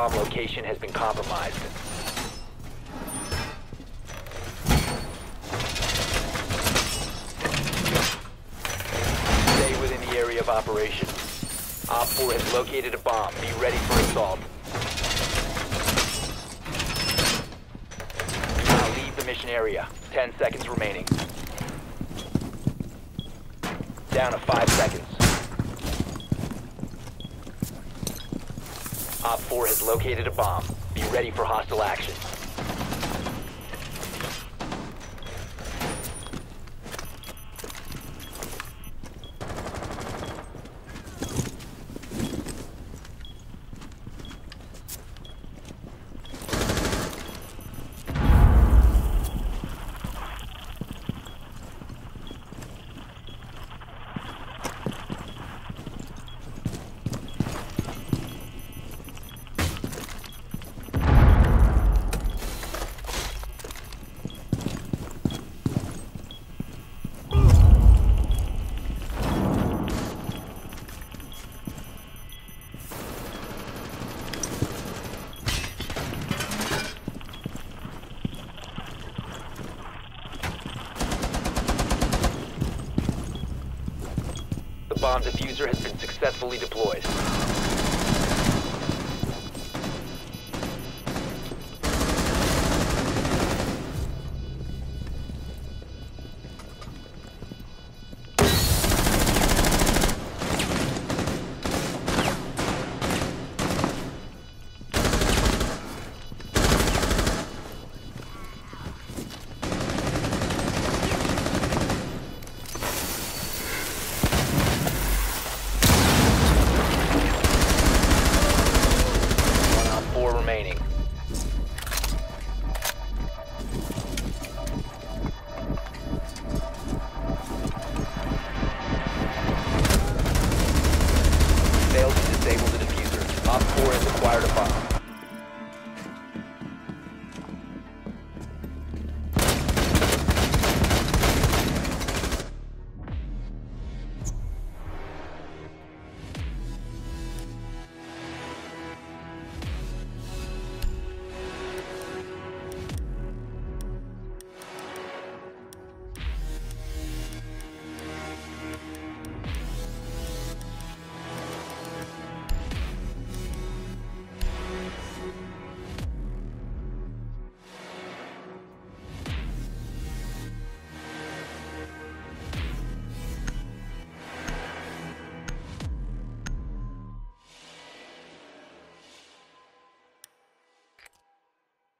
bomb location has been compromised. Stay within the area of operation. OPFOR has located a bomb. Be ready for assault. Now leave the mission area. 10 seconds remaining. Down to 5 seconds. OPFOR has located a bomb. Be ready for hostile action. The bomb defuser has been successfully deployed.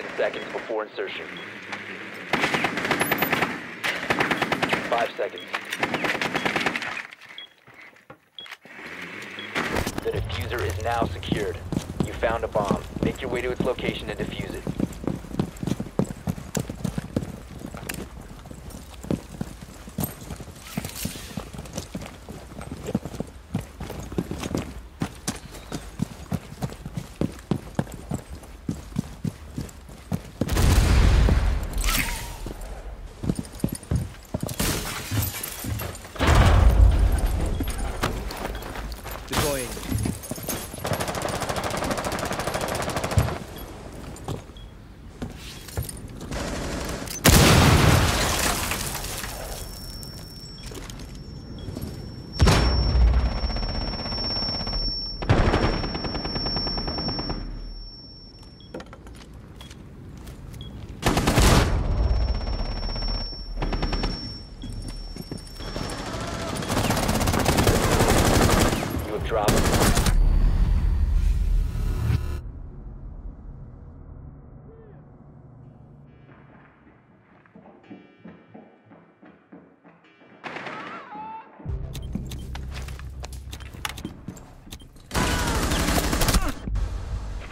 Ten seconds before insertion. Five seconds. The defuser is now secured. You found a bomb. Make your way to its location and defuse it.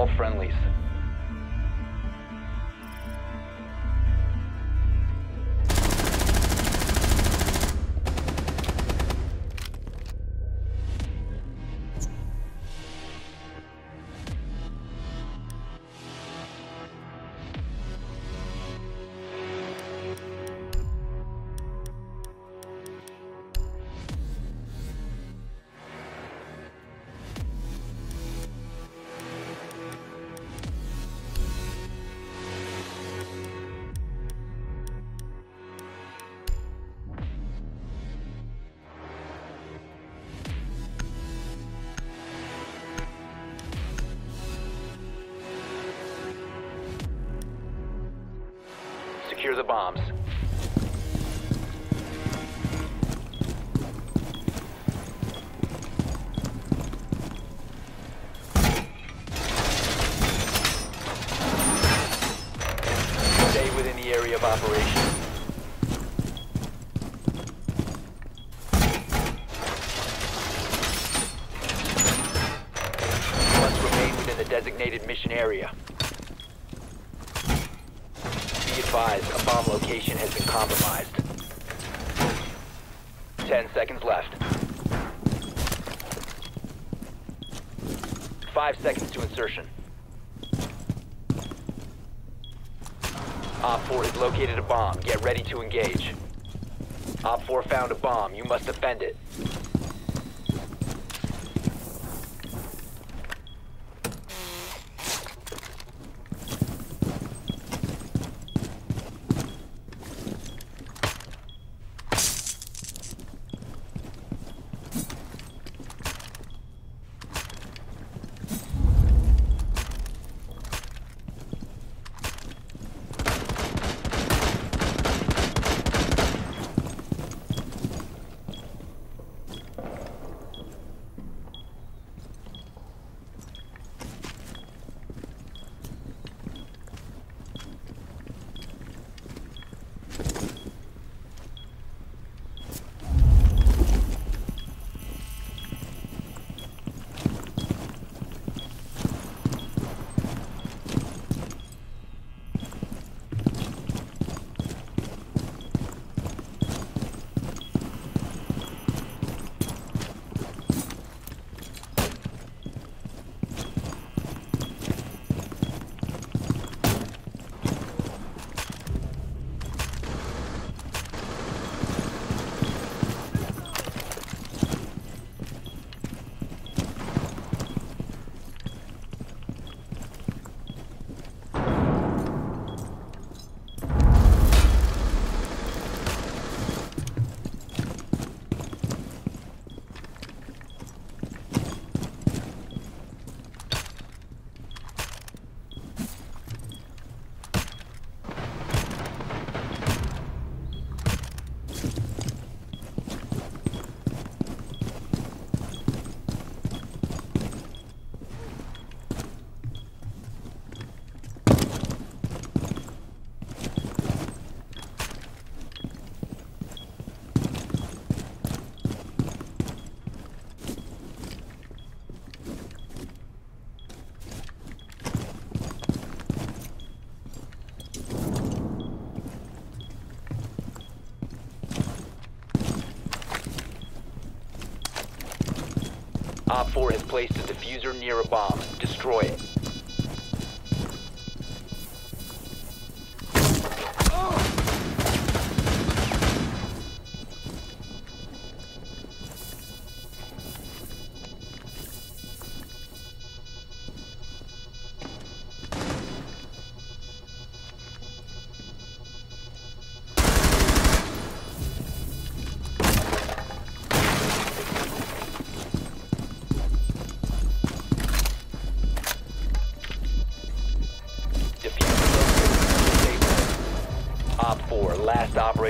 all friendlies. Secure the bombs. Stay within the area of operation. Must remain within the designated mission area. Be advised, a bomb location has been compromised. Ten seconds left. Five seconds to insertion. OPFOR has located a bomb. Get ready to engage. OPFOR found a bomb. You must defend it. OPFOR has placed a defuser near a bomb. Destroy it.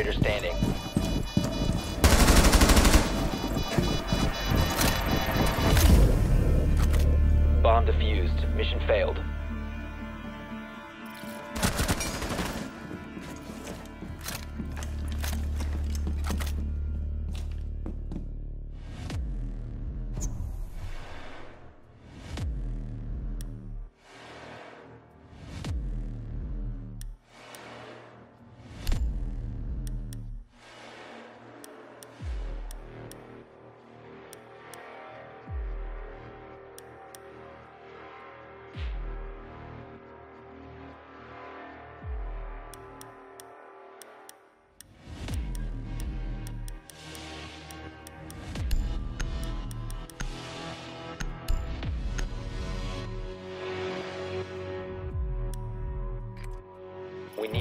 Operator standing.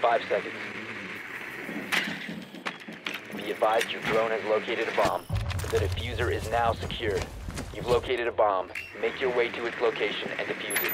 Five seconds. Be advised your drone has located a bomb. The defuser is now secured. You've located a bomb. Make your way to its location and defuse it.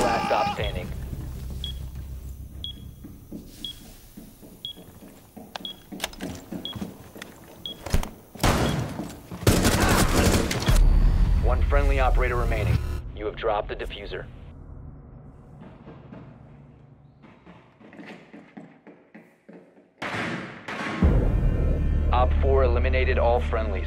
Last stop standing. One friendly operator remaining. You have dropped the defuser. Op 4 eliminated all friendlies.